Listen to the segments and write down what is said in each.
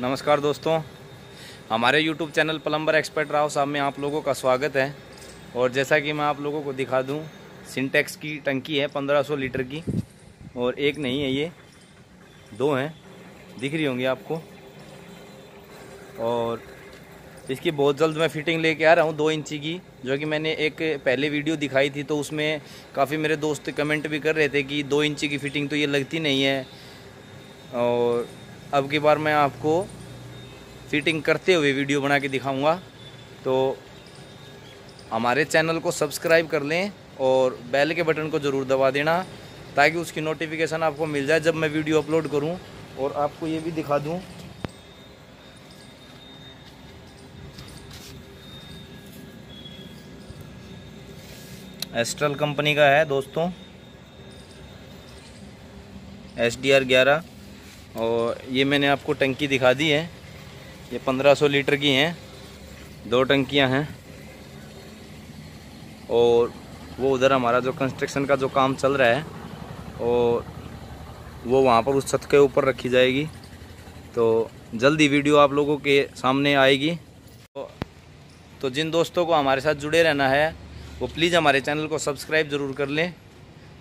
नमस्कार दोस्तों। हमारे YouTube channel plumber expert Rao साहब में आप लोगों का स्वागत है। और जैसा कि मैं आप लोगों को दिखा दूँ, सिंटेक्स की टंकी है 1500 लीटर की, और एक नहीं है ये, दो हैं। दिख रही होंगी आपको। और इसकी बहुत जल्द मैं फिटिंग लेके आ रहा हूँ, दो इंची की, जो कि मैंने एक पहले वीडियो दिखाई थी तो उसमें काफ़ी मेरे दोस्त कमेंट भी कर रहे थे कि दो इंची की फिटिंग तो ये लगती नहीं है। और अब की बार मैं आपको फिटिंग करते हुए वीडियो बना के दिखाऊँगा। तो हमारे चैनल को सब्सक्राइब कर लें और बेल के बटन को ज़रूर दबा देना ताकि उसकी नोटिफिकेशन आपको मिल जाए जब मैं वीडियो अपलोड करूँ। और आपको ये भी दिखा दूँ। एस्ट्रल कंपनी का है दोस्तों। एस डी आर ग्यारह। और ये मैंने आपको टंकी दिखा दी है। ये 1500 लीटर की हैं। दो टंकियाँ हैं। और वो उधर हमारा जो कंस्ट्रक्शन का जो काम चल रहा है और वो वहाँ पर उस छत के ऊपर रखी जाएगी। तो जल्दी वीडियो आप लोगों के सामने आएगी। तो, तो जिन दोस्तों को हमारे साथ जुड़े रहना है वो प्लीज़ हमारे चैनल को सब्सक्राइब ज़रूर कर लें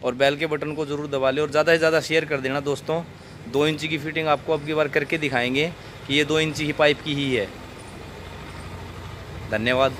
और बेल के बटन को ज़रूर दबा लें और ज़्यादा से ज़्यादा शेयर कर देना दोस्तों। दो इंची की फिटिंग आपको अब की बार करके दिखाएँगे कि ये दो इंची ही पाइप की ही है। धन्यवाद।